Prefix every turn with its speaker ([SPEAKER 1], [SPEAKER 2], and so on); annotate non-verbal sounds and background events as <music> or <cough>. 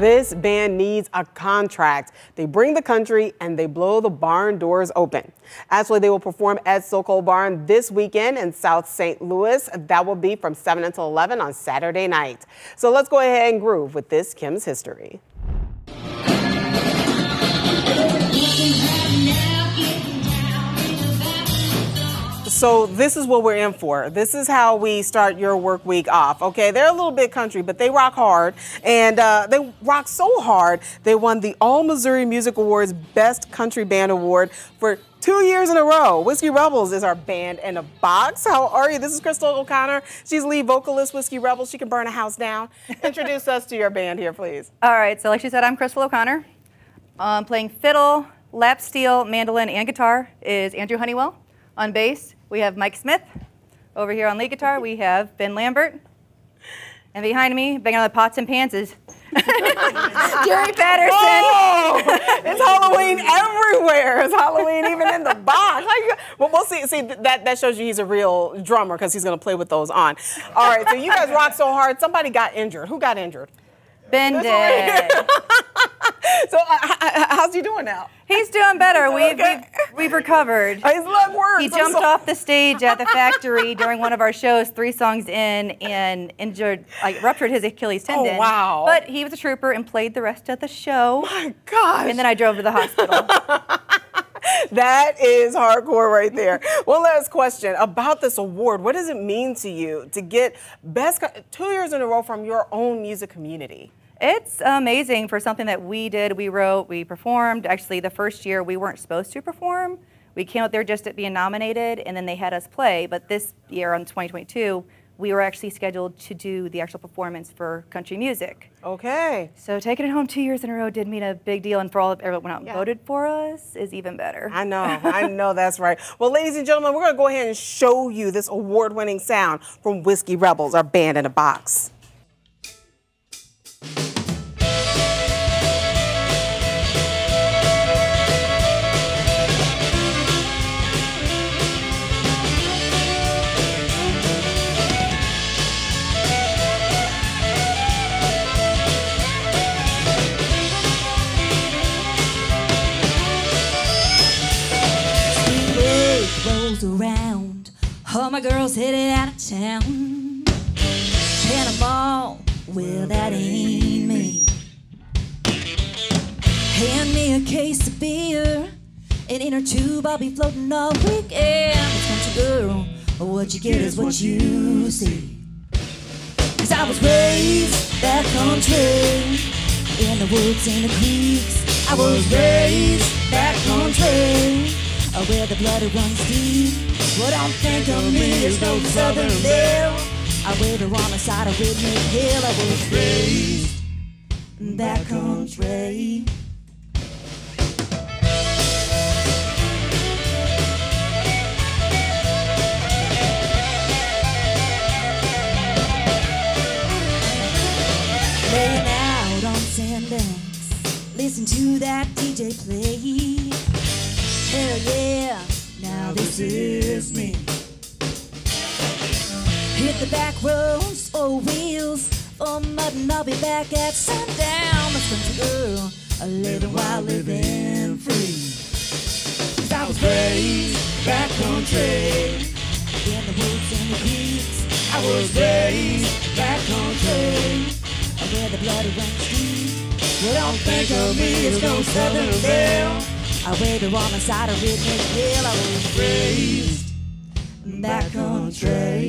[SPEAKER 1] This band needs a contract. They bring the country and they blow the barn doors open. Actually, they will perform at Sokol Barn this weekend in South St. Louis. That will be from 7 until 11 on Saturday night. So let's go ahead and groove with this Kim's History. So this is what we're in for. This is how we start your work week off. Okay, they're a little bit country, but they rock hard, and uh, they rock so hard they won the All Missouri Music Awards Best Country Band Award for two years in a row. Whiskey Rebels is our band in a box. How are you? This is Crystal O'Connor. She's lead vocalist, Whiskey Rebels. She can burn a house down. Introduce us to your band here, please. <laughs>
[SPEAKER 2] All right, so like she said, I'm Crystal O'Connor. Um, playing fiddle, lap steel, mandolin, and guitar is Andrew Honeywell. On bass, we have Mike Smith. Over here on lead guitar, we have Ben Lambert. And behind me, banging on the pots and pans is <laughs> Jerry Patterson.
[SPEAKER 1] Oh, it's Halloween everywhere. It's Halloween even in the box. <laughs> You, well, we'll see. See that that shows you he's a real drummer because he's going to play with those on. All right. So you guys rock so hard. Somebody got injured. Who got injured?
[SPEAKER 2] Ben did. <laughs>
[SPEAKER 1] so uh, how's he doing now?
[SPEAKER 2] He's doing better. We've, we've, we've, recovered.
[SPEAKER 1] His leg works.
[SPEAKER 2] He jumped so off the stage at the factory during one of our shows, three songs in, and injured, like ruptured his Achilles tendon.
[SPEAKER 1] Oh, wow.
[SPEAKER 2] But he was a trooper and played the rest of the show.
[SPEAKER 1] My gosh.
[SPEAKER 2] And then I drove to the hospital. <laughs>
[SPEAKER 1] that is hardcore right there. One last question about this award. What does it mean to you to get best two years in a row from your own music community?
[SPEAKER 2] It's amazing for something that we did. We wrote, we performed. Actually, the first year we weren't supposed to perform. We came out there just at being nominated, and then they had us play. But this year, on 2022, we were actually scheduled to do the actual performance for country music.
[SPEAKER 1] Okay.
[SPEAKER 2] So taking it home two years in a row did mean a big deal, and for all of everyone out yeah. voted for us is even better.
[SPEAKER 1] I know, <laughs> I know that's right. Well, ladies and gentlemen, we're gonna go ahead and show you this award-winning sound from Whiskey Rebels, our band in a box.
[SPEAKER 3] Around. All my girls headed out of town. Panama, well, that ain't me. Hand me a case of beer. And in her tube, I'll be floating all weekend. It's country girl, what you get is what you see. Cause I was raised that country. In the woods and the creeks. I was raised that country where the blood runs deep. What don't think of me is no southern belle. I on the side of Whitney Hill. I was raised in that country. Is me. Hit the back roads or wheels for mud and I'll be back at sundown. My country girl, a living while living free. Cause I was raised back country in the woods and the creeks. I was raised back country where the blood runs deep. Well, don't think of me as no southern belle. I waited on the side of Ridley Hill. I was raised in that country.